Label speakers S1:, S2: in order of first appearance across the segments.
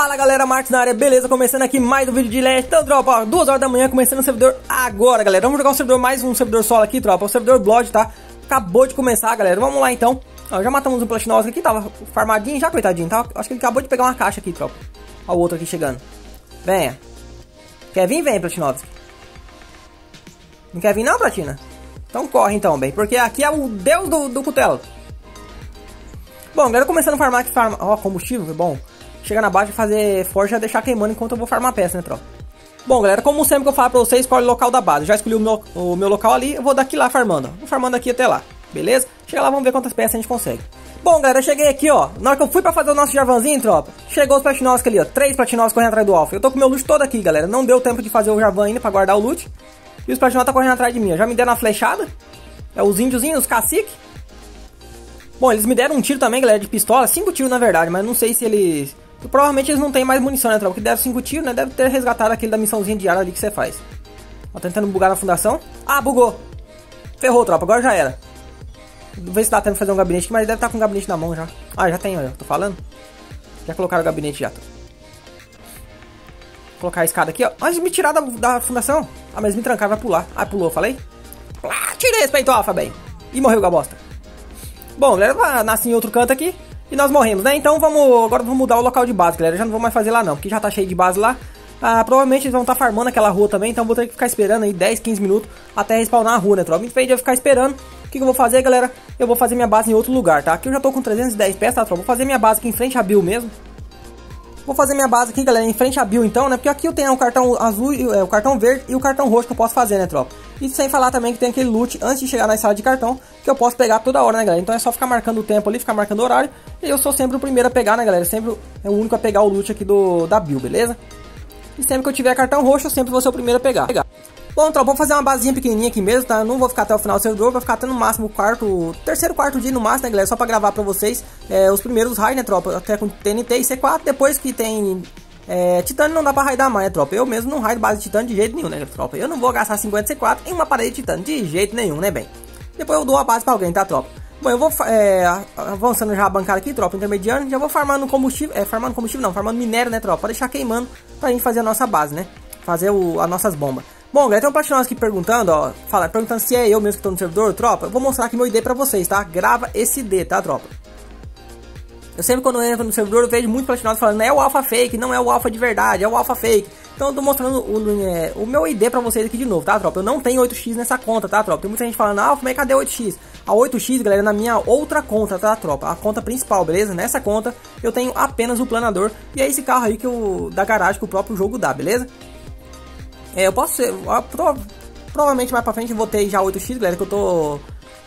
S1: Fala galera, Marcos na área, beleza? Começando aqui mais um vídeo de LED, então tropa, ó, 2 horas da manhã, começando o servidor agora galera. Vamos jogar um servidor, mais um servidor solo aqui tropa, o servidor Blood, tá? Acabou de começar galera, vamos lá então. Ó, Já matamos um Platinos aqui, tava farmadinho já, coitadinho, tá? Acho que ele acabou de pegar uma caixa aqui tropa. Ó o outro aqui chegando. Venha. Quer vir? Vem Platinovski Não quer vir não, Platina? Então corre então, bem, porque aqui é o deus do, do cutelo. Bom, galera, começando a farmar aqui, farma... ó, combustível, bom chegar na base e fazer forja e deixar queimando enquanto eu vou farmar peça, né, tropa? Bom, galera, como sempre que eu falo pra vocês, escolhe o local da base. já escolhi o meu, o meu local ali, eu vou daqui lá farmando. Vou farmando aqui até lá, beleza? Chega lá, vamos ver quantas peças a gente consegue. Bom, galera, cheguei aqui, ó. Na hora que eu fui pra fazer o nosso javanzinho, tropa, chegou os platinoscos ali, ó. Três platinoscos correndo atrás do alfa. Eu tô com meu loot todo aqui, galera. Não deu tempo de fazer o javan ainda pra guardar o loot. E os platinoscos tá correndo atrás de mim, ó. Já me deram uma flechada. É os índiozinhos, os caciques. Bom, eles me deram um tiro também, galera, de pistola. Cinco tiros, na verdade, mas não sei se eles e provavelmente eles não têm mais munição, né, tropa? Que deram 5 tiros, né? Deve ter resgatado aquele da missãozinha diária ali que você faz. Ó, tentando bugar na fundação. Ah, bugou. Ferrou, tropa. Agora já era. Vou ver se dá tempo de fazer um gabinete, mas deve estar com o gabinete na mão já. Ah, já tem, olha. Tô falando. Já colocaram o gabinete já. Vou colocar a escada aqui, ó. Mas me tirar da, da fundação. Ah, mas me trancar, vai pular. Ah, pulou, falei? Ah, tirei esse alfa, bem. E morreu o bosta. Bom, galera, nasce em outro canto aqui. E nós morremos, né? Então vamos. Agora vamos mudar o local de base, galera. Eu já não vou mais fazer lá não, porque já tá cheio de base lá. Ah, provavelmente eles vão estar tá farmando aquela rua também, então vou ter que ficar esperando aí 10, 15 minutos até respawnar a rua, né, tropa? Em vez de eu ficar esperando, o que, que, eu vou fazer, galera? Eu vou fazer minha base em outro lugar, tá? Aqui eu já tô com 310 peças, tá, tropa? Vou fazer minha base aqui em frente à Bill mesmo. Vou fazer minha base aqui, galera, em frente à Bill então, né? Porque aqui eu tenho o cartão azul, é, o cartão verde e o cartão roxo que eu posso fazer, né, tropa? E sem falar também que tem aquele loot antes de chegar na sala de cartão, que eu posso pegar toda hora, né, galera? Então é só ficar marcando o tempo ali, ficar marcando o horário. E eu sou sempre o primeiro a pegar, né, galera? Sempre é o único a pegar o loot aqui do, da Bill, beleza? E sempre que eu tiver cartão roxo, eu sempre vou ser o primeiro a pegar. Bom, então, vamos fazer uma basezinha pequenininha aqui mesmo, tá? Não vou ficar até o final do servidor, vou ficar até no máximo o quarto, terceiro, quarto dia no máximo, né, galera? Só pra gravar pra vocês é, os primeiros raids, né, tropa? Até com TNT e C4, depois que tem é, titânio não dá pra raidar mais, né, tropa? Eu mesmo não raido base de titânio de jeito nenhum, né, tropa? Eu não vou gastar 50 C4 em uma parede de titânio de jeito nenhum, né, bem? Depois eu dou a base pra alguém, tá, tropa? Bom, eu vou é, avançando já a bancada aqui, tropa, intermediano. Já vou farmando combustível, é, farmando combustível não, farmando minério, né, tropa? Pra deixar queimando pra gente fazer a nossa base, né? Fazer o, as nossas bombas. Bom, galera, tem um platinoso aqui perguntando, ó, fala, perguntando se é eu mesmo que tô no servidor, tropa. Eu vou mostrar aqui meu ID pra vocês, tá? Grava esse ID, tá, tropa? Eu sempre quando eu entro no servidor eu vejo muito platinosos falando é o alpha fake, não é o alpha de verdade, é o alpha fake. Então eu tô mostrando o, é, o meu ID pra vocês aqui de novo, tá, tropa? Eu não tenho 8x nessa conta, tá, tropa? Tem muita gente falando, ah, mas cadê 8x? A 8x, galera, é na minha outra conta, tá, tropa? A conta principal, beleza? Nessa conta eu tenho apenas o planador e é esse carro aí que eu, da garagem que o próprio jogo dá, beleza? É, eu posso ser, pro, provavelmente mais pra frente eu vou ter já 8x, galera, que eu tô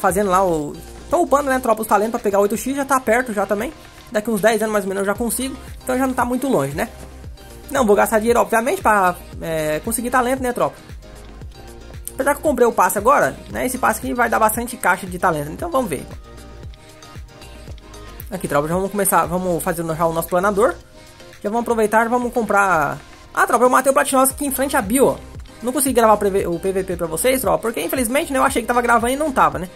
S1: fazendo lá o... Tô upando, né, tropa, os talentos pra pegar 8x, já tá perto já também. Daqui uns 10 anos mais ou menos eu já consigo. Então já não tá muito longe, né? Não vou gastar dinheiro, obviamente, para é, conseguir talento, né, tropa? Apesar que eu comprei o passe agora, né? Esse passe aqui vai dar bastante caixa de talento. Então vamos ver. Aqui, tropa, já vamos começar. Vamos fazer já o nosso planador. Já vamos aproveitar vamos comprar... Ah, tropa, eu matei o Platinos aqui em frente à bio. Não consegui gravar o PVP pra vocês, tropa, porque infelizmente né, eu achei que tava gravando e não tava, né?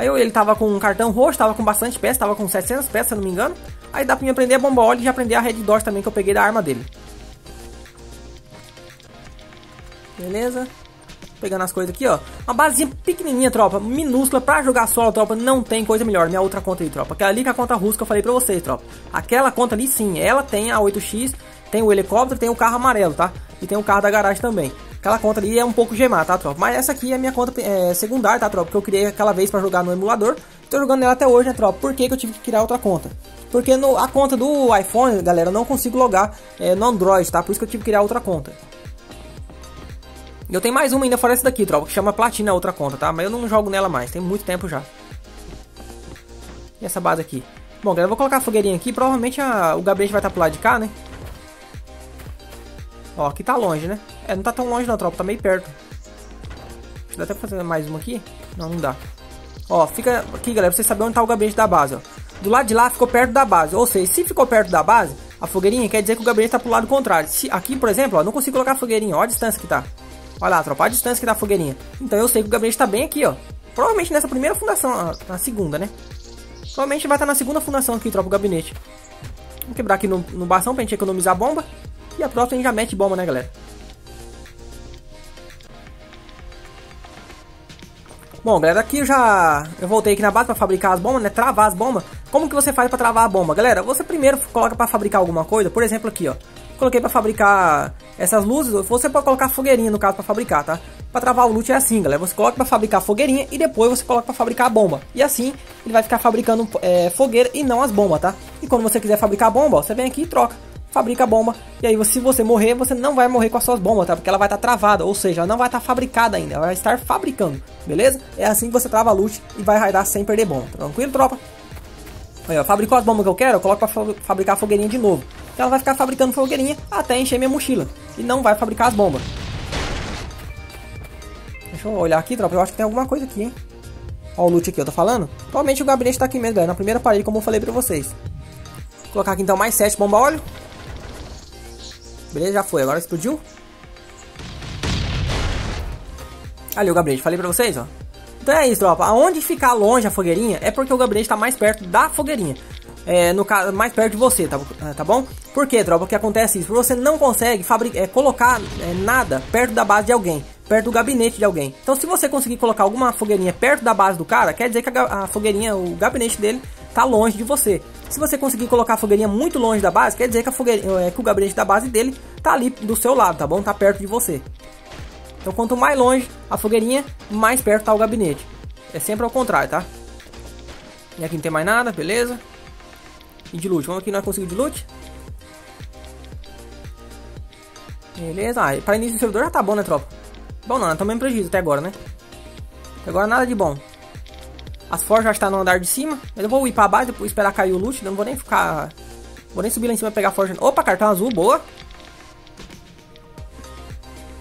S1: Aí eu, ele tava com um cartão roxo, tava com bastante peças, tava com 700 peças, se não me engano. Aí dá pra mim aprender a bomba óleo e aprender a red dodge também que eu peguei da arma dele. Beleza. Pegando as coisas aqui, ó. Uma basezinha pequenininha, tropa. Minúscula. Pra jogar solo, tropa, não tem coisa melhor. Minha outra conta aí, tropa. Aquela ali que é a conta russa que eu falei pra vocês, tropa. Aquela conta ali, sim. Ela tem a 8x, tem o helicóptero, tem o carro amarelo, tá? E tem o carro da garagem também. Aquela conta ali é um pouco gemada, tá, tropa? Mas essa aqui é a minha conta é, secundária, tá, tropa? Que eu criei aquela vez pra jogar no emulador. Tô jogando nela até hoje, né, tropa? Por que, que eu tive que criar outra conta? Porque no, a conta do iPhone, galera, eu não consigo logar é, no Android, tá? Por isso que eu tive que criar outra conta. Eu tenho mais uma ainda fora essa daqui, tropa, que chama Platina, outra conta, tá? Mas eu não jogo nela mais, tem muito tempo já. E essa base aqui? Bom, galera, eu vou colocar a fogueirinha aqui. Provavelmente a, o gabinete vai estar pro lado de cá, né? Ó, aqui tá longe, né? É, não tá tão longe não, tropa. Tá meio perto. Dá até pra fazer mais uma aqui? Não, não dá. Ó, fica aqui, galera, pra vocês saberem onde tá o gabinete da base, ó. Do lado de lá ficou perto da base. Ou seja, se ficou perto da base, a fogueirinha quer dizer que o gabinete tá pro lado contrário. Se, aqui, por exemplo, ó, não consigo colocar a fogueirinha. Ó a distância que tá. Olha lá, tropa, a distância que tá a fogueirinha. Então eu sei que o gabinete tá bem aqui, ó. Provavelmente nessa primeira fundação, na segunda, né? Provavelmente vai estar tá na segunda fundação aqui, tropa, o gabinete. Vamos quebrar aqui no, no bastão pra gente economizar a bomba. E a próxima já mete bomba, né, galera? Bom, galera, aqui eu já... Eu voltei aqui na base pra fabricar as bombas, né? Travar as bombas. Como que você faz pra travar a bomba? Galera, você primeiro coloca pra fabricar alguma coisa. Por exemplo, aqui, ó. Coloquei pra fabricar essas luzes. Você pode colocar fogueirinha, no caso, pra fabricar, tá? Pra travar o loot é assim, galera. Você coloca pra fabricar fogueirinha e depois você coloca pra fabricar a bomba. E assim, ele vai ficar fabricando é, fogueira e não as bombas, tá? E quando você quiser fabricar a bomba, ó, você vem aqui e troca fabrica bomba. E aí, se você morrer, você não vai morrer com as suas bombas, tá? Porque ela vai estar tá travada, ou seja, ela não vai estar tá fabricada ainda, ela vai estar fabricando, beleza? É assim que você trava loot e vai raidar sem perder bomba. Tranquilo, tropa? Aí, ó, fabricou as bombas que eu quero, eu coloco pra fabricar a fogueirinha de novo. Então ela vai ficar fabricando fogueirinha até encher minha mochila. E não vai fabricar as bombas. Deixa eu olhar aqui, tropa. Eu acho que tem alguma coisa aqui, hein? Ó o loot aqui, eu tô falando. Provavelmente o gabinete tá aqui mesmo, galera. Na primeira parede, como eu falei pra vocês. Vou colocar aqui então mais 7 bomba óleo. Beleza, já foi. Agora explodiu. Ali o gabinete. Falei pra vocês, ó. Então é isso, tropa. Aonde ficar longe a fogueirinha é porque o gabinete tá mais perto da fogueirinha. É, no caso, mais perto de você, tá, tá bom? Por que, tropa? Porque acontece isso. Você não consegue é, colocar é, nada perto da base de alguém, perto do gabinete de alguém. Então, se você conseguir colocar alguma fogueirinha perto da base do cara, quer dizer que a, a fogueirinha, o gabinete dele, tá longe de você. Se você conseguir colocar a fogueirinha muito longe da base, quer dizer que, a fogueirinha, é, que o gabinete da base dele tá ali do seu lado, tá bom? Tá perto de você. Então quanto mais longe a fogueirinha, mais perto tá o gabinete. É sempre ao contrário, tá? E aqui não tem mais nada, beleza? E de loot, vamos aqui nós conseguimos de loot. Beleza, ah, para início do servidor já tá bom, né, tropa? Bom não, estamos em prejuízo até agora, né? Agora nada de bom. As forjas já estão no andar de cima. Eu vou ir pra base, depois esperar cair o loot. Não vou nem ficar... Vou nem subir lá em cima pegar a forja. Opa, cartão azul, boa.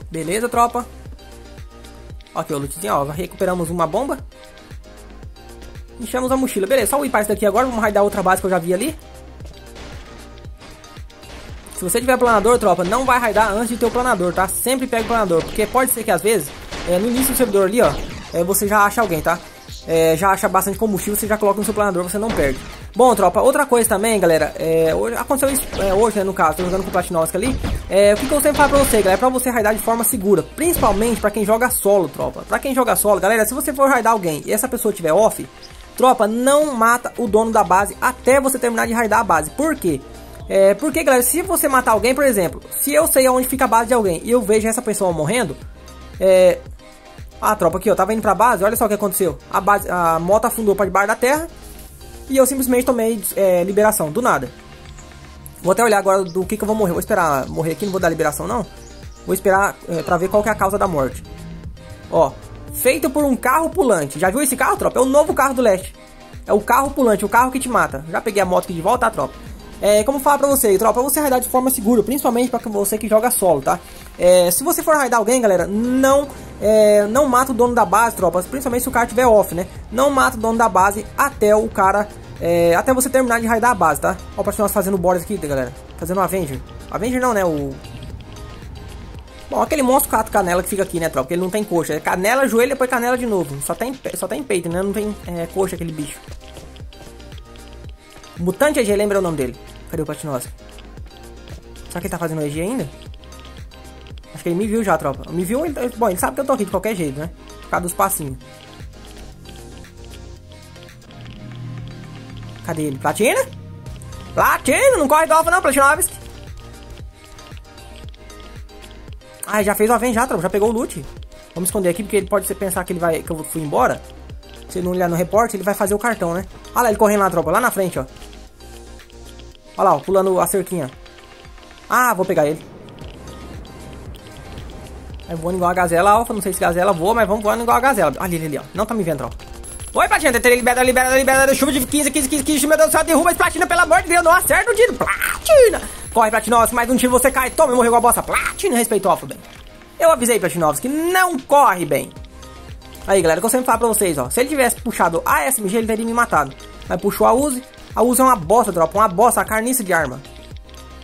S1: Beleza, tropa. Aqui o lootzinho, ó. Recuperamos uma bomba. Enchemos a mochila. Beleza, só upar isso daqui agora. Vamos raidar outra base que eu já vi ali. Se você tiver planador, tropa, não vai raidar antes de ter o planador, tá? Sempre pega o planador. Porque pode ser que às vezes, é, no início do servidor ali, ó, é, você já acha alguém, tá? É, já acha bastante combustível, você já coloca no seu planador, você não perde. Bom, tropa, outra coisa também, galera, é, hoje, aconteceu isso é, hoje, né, no caso, tô jogando com o Platinovski ali, é, o que, que eu sempre falo pra você, galera, é pra você raidar de forma segura, principalmente pra quem joga solo, tropa. Pra quem joga solo, galera, se você for raidar alguém e essa pessoa tiver off, tropa, não mata o dono da base até você terminar de raidar a base. Por quê? É, porque, galera, se você matar alguém, por exemplo, se eu sei aonde fica a base de alguém e eu vejo essa pessoa morrendo, é, a tropa aqui, ó, tava indo pra base, olha só o que aconteceu. A, base, a moto afundou pra debaixo da terra e eu simplesmente tomei é, liberação, do nada. Vou até olhar agora do que, que eu vou morrer. Vou esperar morrer aqui, não vou dar liberação não. Vou esperar é, pra ver qual que é a causa da morte. Ó, feito por um carro pulante. Já viu esse carro, tropa? É o novo carro do leste. É o carro pulante, o carro que te mata. Já peguei a moto aqui de volta, tá, tropa? É, como falar pra você, tropa, você raidar de forma segura, principalmente pra você que joga solo, tá? É, se você for raidar alguém, galera, não é, não mata o dono da base, tropas, principalmente se o cara tiver off, né? Não mata o dono da base até o cara, é, até você terminar de raidar a base, tá? Ó, pra nós fazendo boras aqui, galera, fazendo Avenger. Avenger não, né? O... Bom, aquele monstro cato canela que fica aqui, né, tropa? Porque ele não tem coxa. É canela, joelho, depois canela de novo. Só tem, só tem peito, né? Não tem é, coxa aquele bicho. Mutante EG, lembra o nome dele? Cadê o Patinovski? Será que ele tá fazendo EG ainda? Acho que ele me viu já, tropa. Me viu, ele, bom, ele sabe que eu tô aqui de qualquer jeito, né? Por causa dos passinhos. Cadê ele? Platina? Platina, não corre golfa não, Platinovski. Ah, já fez o Aven já, tropa. Já pegou o loot. Vamos esconder aqui, porque ele pode pensar que ele vai que eu fui embora. Se ele não olhar no repórter, ele vai fazer o cartão, né? Olha lá ele correndo lá, tropa. Lá na frente, ó. Olha lá, ó, pulando a cerquinha. Ah, vou pegar ele. Aí voando igual a gazela alfa, não sei se gazela voa, mas vamos voando igual a gazela. Ali, ali, ali, ó. Não tá me vendo, ó. Oi, Platina, tentei libera, libera, libera, chuva de 15, 15, 15, 15, meu Deus do céu, derruba esse Platina, pelo amor de Deus, não acerta o tiro, Platina! Corre, Platinovski, mais um tiro você cai, toma, morreu com a bosta, Platina, respeitou, bem. Eu avisei, Platinovski, não corre bem. Aí, galera, que eu sempre falo pra vocês, ó, se ele tivesse puxado a SMG, ele teria me matado. Mas puxou a Uzi, a Uzi é uma bosta, tropa, uma bosta, a carniça de arma.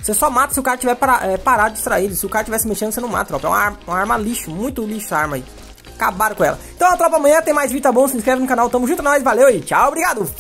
S1: Você só mata se o cara tiver para, é, parado de distrair. Se o cara estiver se mexendo, você não mata, tropa. É uma, arma, uma arma lixo, muito lixo essa arma aí. Acabaram com ela. Então, a tropa, amanhã tem mais vídeo, tá bom? Se inscreve no canal, tamo junto, nós, valeu e tchau, obrigado, fui!